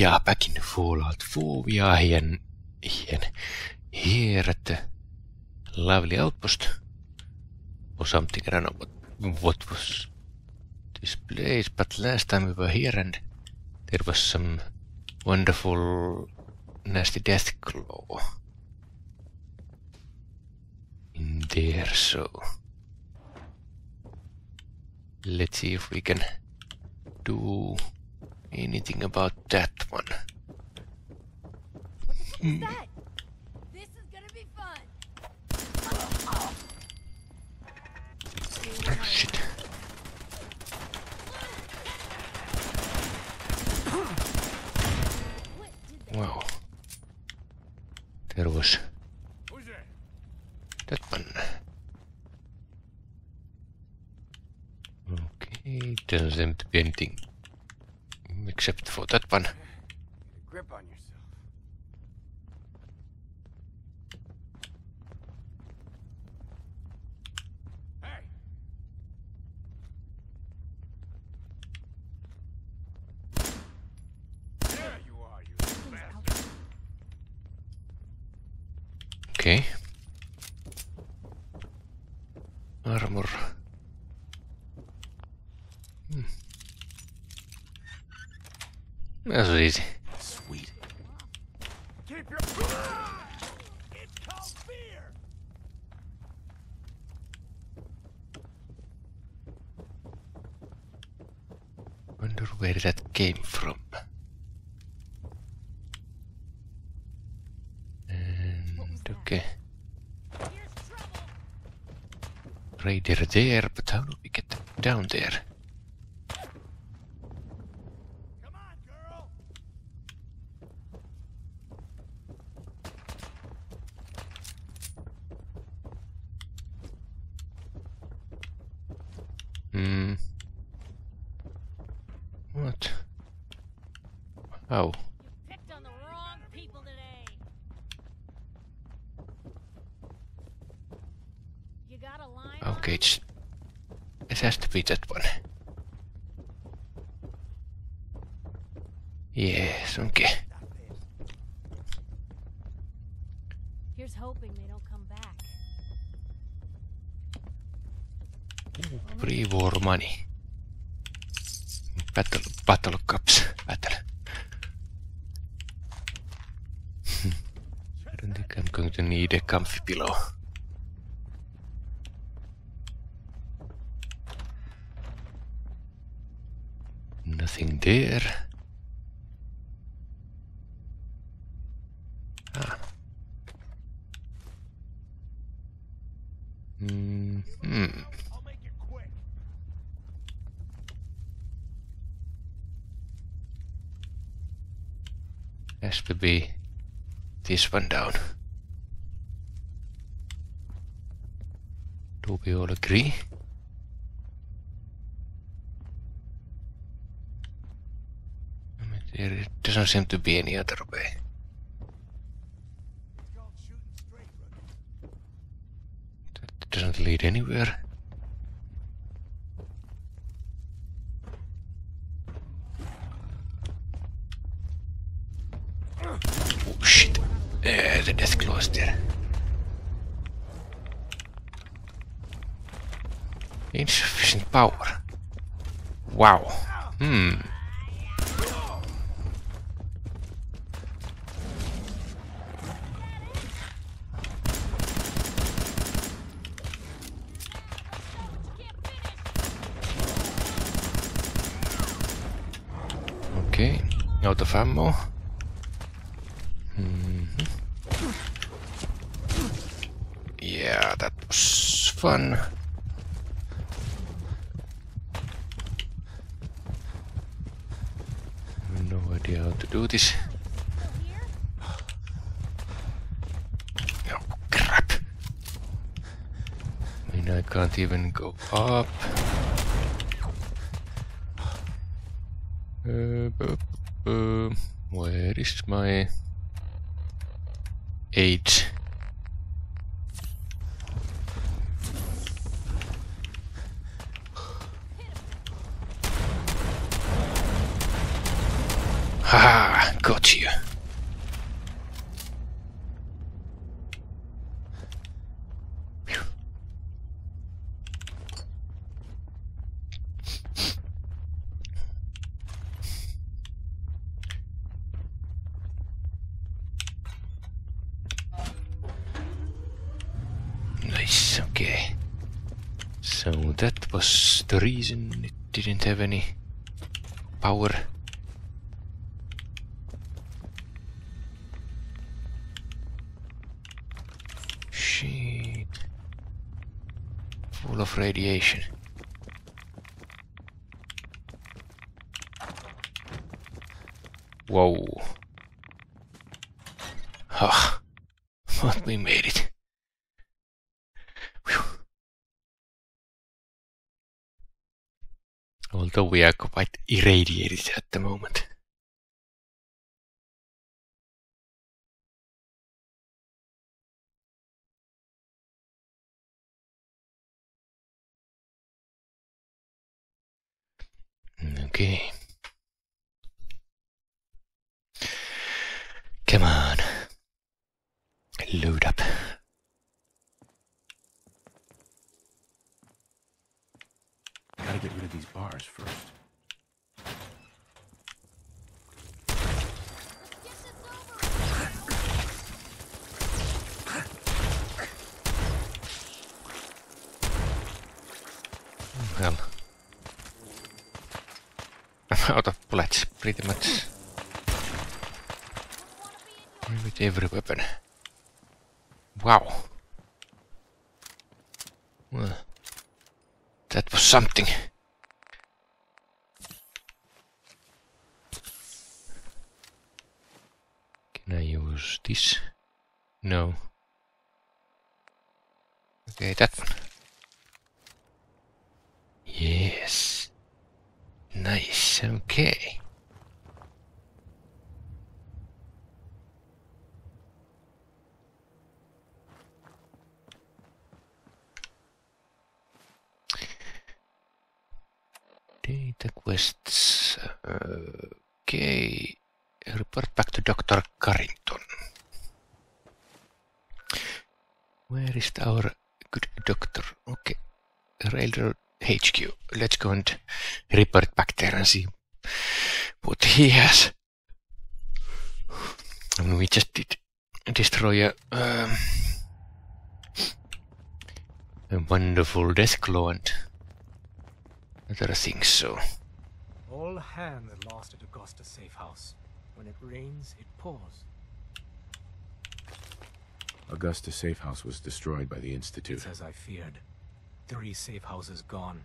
We are back in Fallout 4. We are here, here, here at the lovely outpost. Or something, I don't know what, what was this place, but last time we were here and there was some wonderful nasty death claw in there, so let's see if we can do anything about that one. What's that? This is gonna be fun. Oh, shit. Wow. There was that one. Okay, doesn't seem to be anything except for that one. Get a grip on yourself. Hey! There you are, you little bastard. Okay. Armor. Hmm. That was easy. Sweet. Keep your... It's called fear! Wonder where that came from. And okay. Here's trouble. Raider there, but how do we get down there? Come on, girl! Hmm. What? Oh. You picked on the wrong people today. You got a line? on Okay, him? it's, it has to be that one. Yes, okay. Here's hoping they don't come back. Pre-war money. Battle, battle cups. Battle. I don't think I'm going to need a comfy pillow. Nothing there. Ah. Mm hmm. I'll make it quick. Has to be this one down. Do we all agree? I mean, there doesn't seem to be any other way. That doesn't lead anywhere. Oh shit. Uh, the death claw is there. Insufficient power. Wow. Hmm. Okay. Out of ammo. Mhm. Yeah, that was fun. No idea how to do this. Oh, crap. I mean, I can't even go up. Uh, where is my age? Ha! Got you. Nice, okay. So that was the reason it didn't have any power. Shit. Full of radiation. Whoa. Ah, but we made it. Phew. Although we are quite irradiated at the moment. Okay. Come on. Load up. Gotta get rid of these bars first. Well. I'm out of bullets, pretty much. With every weapon. Wow. Well, that was something. Can I use this? No. Okay, that one. Yes. Okay. Data quests. Okay. Report back to Dr. Carrington. Where is our good doctor? Okay. Railroad HQ. Let's go and report back there and see what he has. And we just did destroy a, um, a wonderful death claw and other things, so. All hands lost at Augusta safe house. When it rains, it pours. Augusta Safe House was destroyed by the Institute. It's as I feared. Three safe houses gone.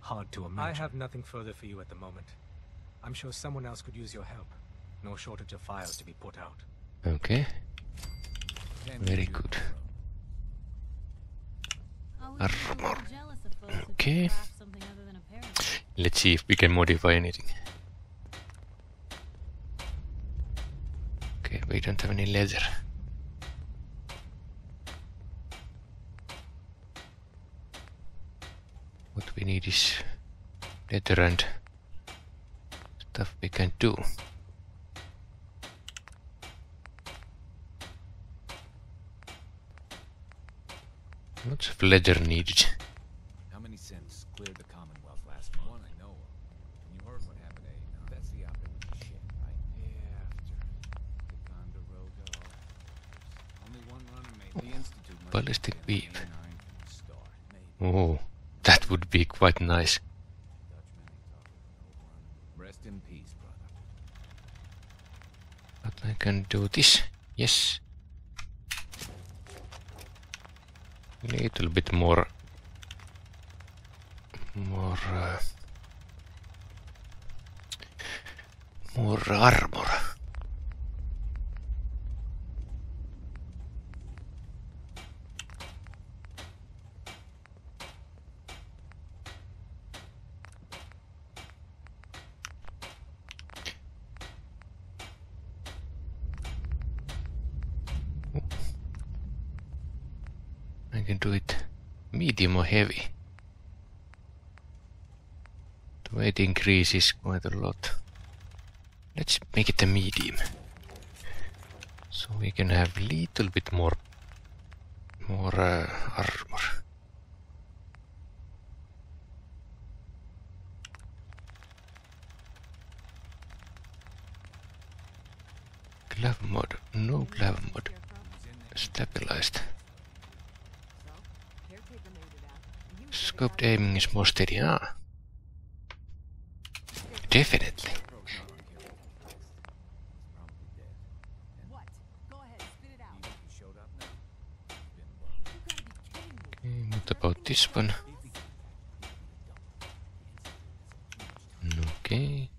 Hard to imagine. I have nothing further for you at the moment. I'm sure someone else could use your help. No shortage of files to be put out. Okay, very good. Always a little Armor. jealous of folks who can Okay. craft something other than a parachute. Let's see if we can modify anything. Okay, we don't have any leather. We need is deterrent stuff we can do. Lots of leather needed. How many synths cleared the Commonwealth last month? One I know of. And you heard what happened eh? to Aiden. That's the operative shit, right? Yeah, after Ticonderoga, all. Only one runner made oh, the Institute. must Ballistic been beam. 89 from the start. Maybe. Oh, that would be quite nice. Dutchman ain't talking no run. Rest in peace, brother. But I can do this. Yes. A little bit more. More. Uh, more armor. I can do it medium or heavy. The weight increases quite a lot. Let's make it a medium. So we can have a little bit more more uh, armor. Glove mod, no glove mod. Stabilized. Scoped aiming is more steady. Ah. Definitely. What? Go ahead, spit it out. You showed up now? Okay, what about this one? Okay.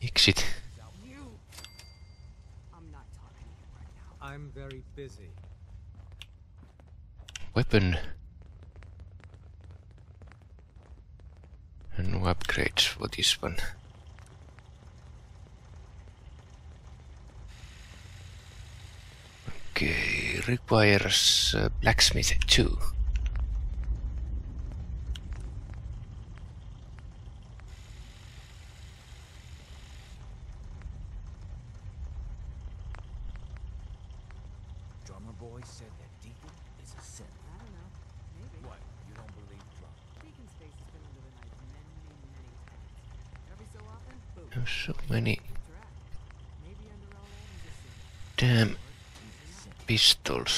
Exit. I'm not talking right now. I'm very busy. Weapon. And no upgrades for this one. Okay, requires uh, blacksmith too. Drummer boy said that Deacon is a synth. I don't know. Maybe. What? You don't believe Drum? Deacon's face has been under the knife many, many times. Every so often, boom. There's so many Interact. Maybe under all that, he's a synth. damn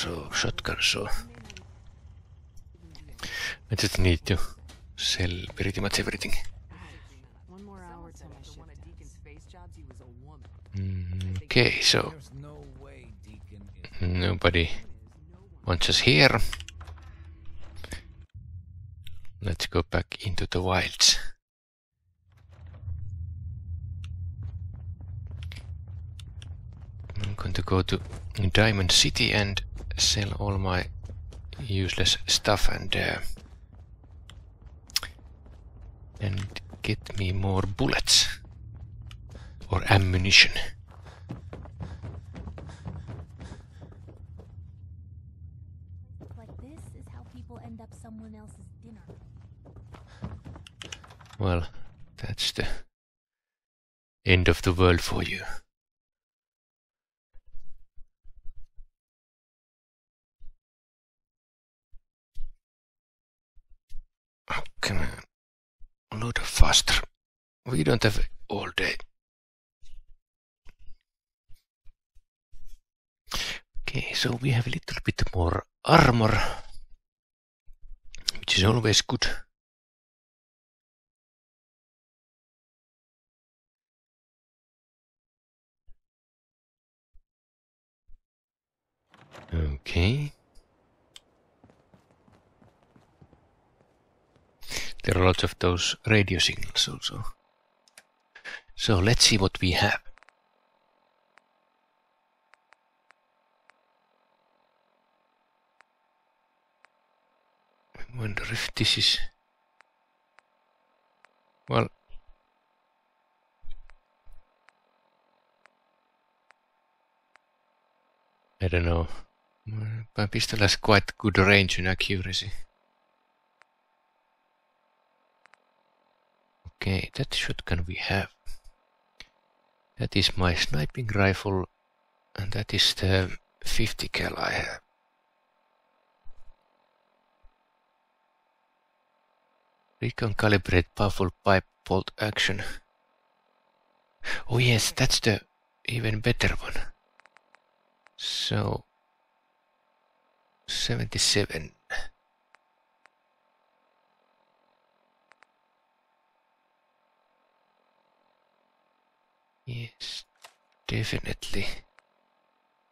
pistols or shotguns or I just need to sell pretty much everything. Okay, so nobody wants us here. Let's go back into the wilds. I'm going to go to Diamond City and sell all my useless stuff and uh, and get me more bullets or ammunition. Like this is how people end up someone else's dinner. Well, that's the end of the world for you. On. A lot faster. We don't have all day. Okay, so we have a little bit more armor, which is always good. Okay. There are lots of those radio signals also. So let's see what we have. I wonder if this is. Well. I don't know. Pistol has quite good range and accuracy. Okay, that shotgun we have. That is my sniping rifle, and that is the 50 cal I have. Recon calibrate powerful pipe bolt action. Oh yes, that's the even better one. So 77. Yes, definitely.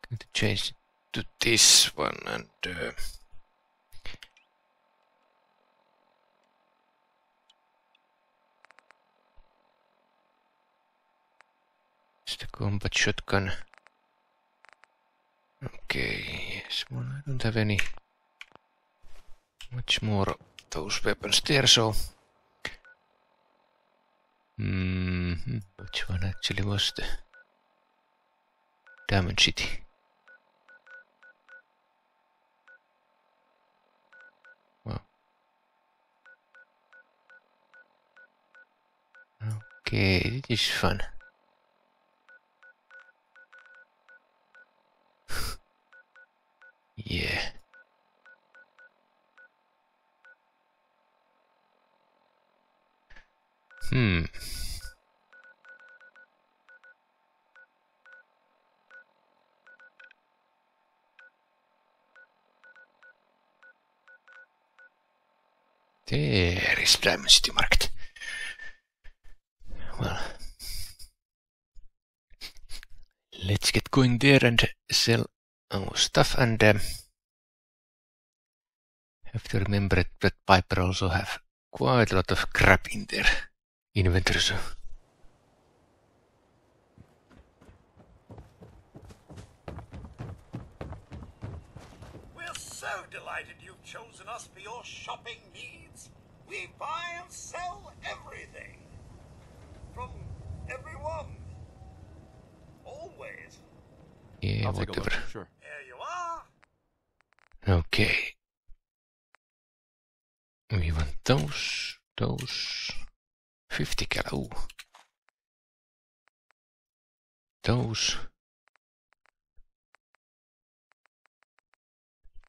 Going to change to this one and uh, it's the combat shotgun. Okay, yes, well, I don't have any much more of those weapons there, so. Mm -hmm. Which one actually was the Diamond City? Wow. Okay, this is fun. yeah. Hmm. There is Diamond City Market. Well, let's get going there and sell our stuff and um, have to remember that, Piper also have quite a lot of crap in their inventory. So We're so delighted you've chosen us for your shopping needs. We buy and sell everything. From everyone. Always. yeah, I'll whatever. look. Sure. Here you are. Okay. We want those, those. 50 cal. Ooh. Those.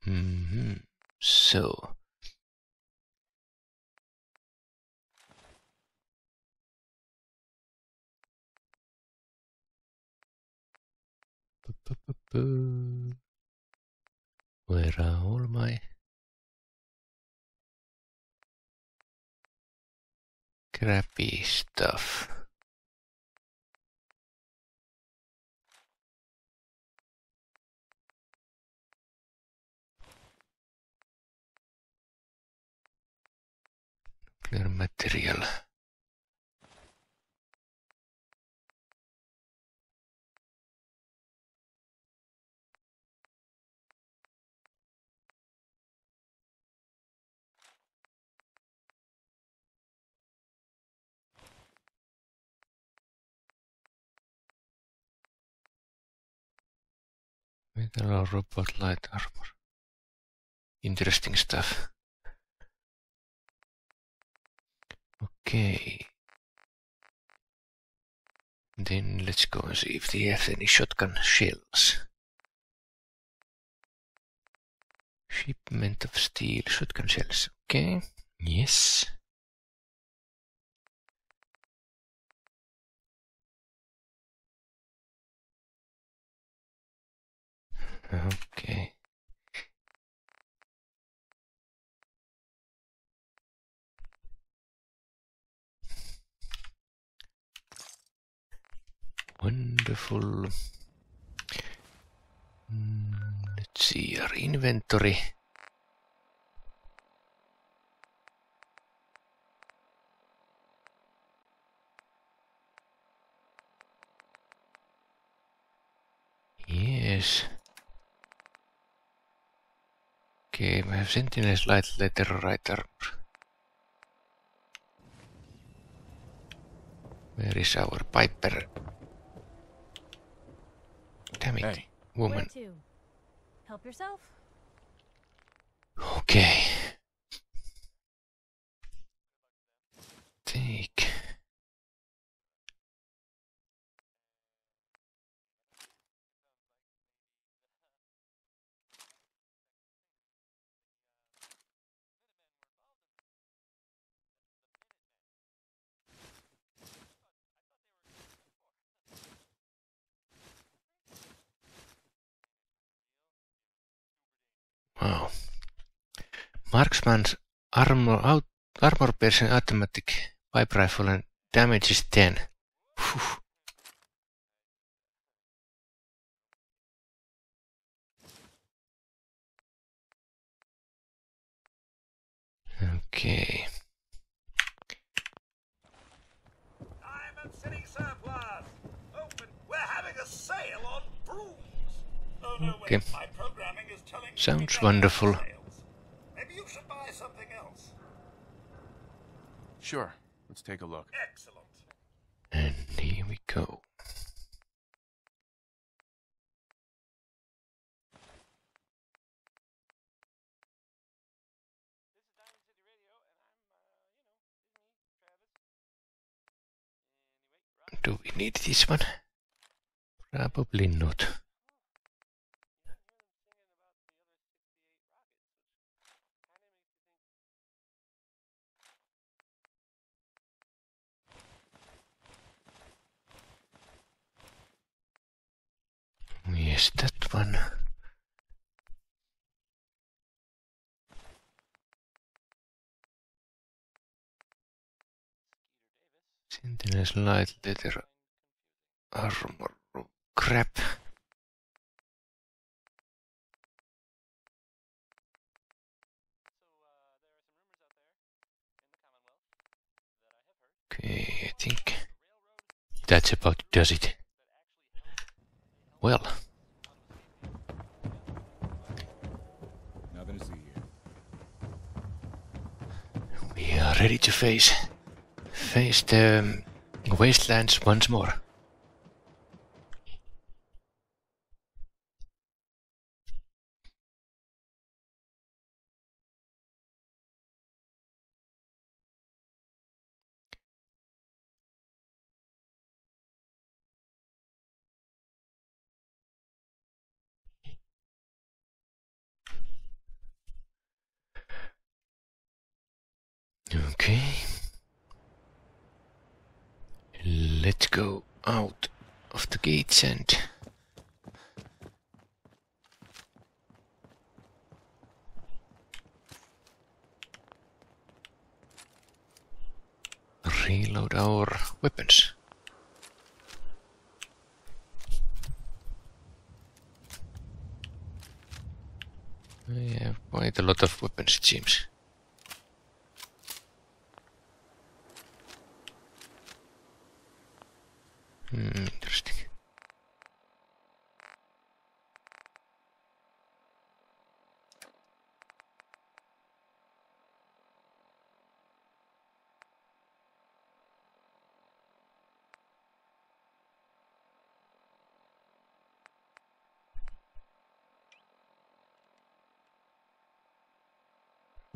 hmm So. Where are all my crappy stuff? Nuclear material. Metal robot light armor. Interesting stuff. Okay. Then let's go and see if they have any shotgun shells. Shipment of steel shotgun shells. Okay. Yes. Okay. Wonderful. Mm, Let's see our inventory. Yes. Okay, we have Sentinel's light letter right armor. Where is our Piper? Damn it, Hey. Woman. Help yourself. Okay. Take. Wow. Marksman's armor out, armor piercing automatic pipe rifle and damage is 10. Phew. Okay. Diamond City Surplus. Open. We're having a sale on brooms. Oh no, Okay. My programming is telling me Sounds wonderful. sales. Maybe you should buy something else. Sure. Let's take a look. Excellent. And here we go. Do we need this one? Probably not. Yes, that one. Sentinel's light leather armor. Crap. Okay, I think that's about does it. Well, Nothing to see here. we are ready to face face the wastelands once more. Okay. Let's go out of the gates and reload our weapons. We have quite a lot of weapons, it seems.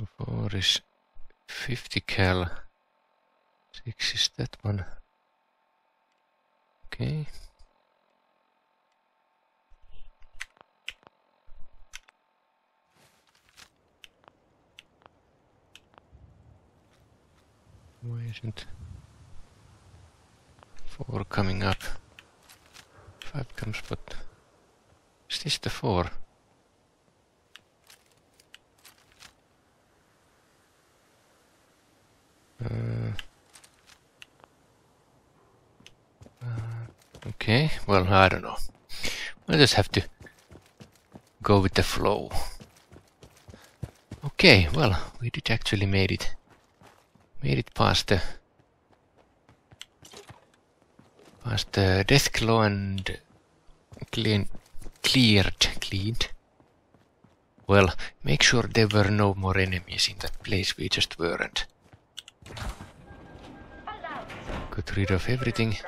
4 is 50 cal. 6 is that one. Okay. Why isn't 4 coming up? 5 comes, but is this the 4? Uh, Okay, well, I don't know. I just have to go with the flow. Okay, well, we did actually made it. Made it past the past the death claw and clean, cleared, cleaned. Well, make sure there were no more enemies in that place we just weren't. Got rid of everything.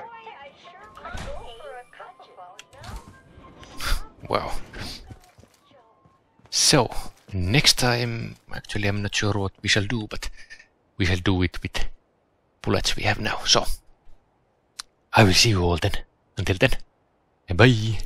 Wow. So, next time, actually I'm not sure what we shall do, but we shall do it with bullets we have now. So, I will see you all then. Until then, bye.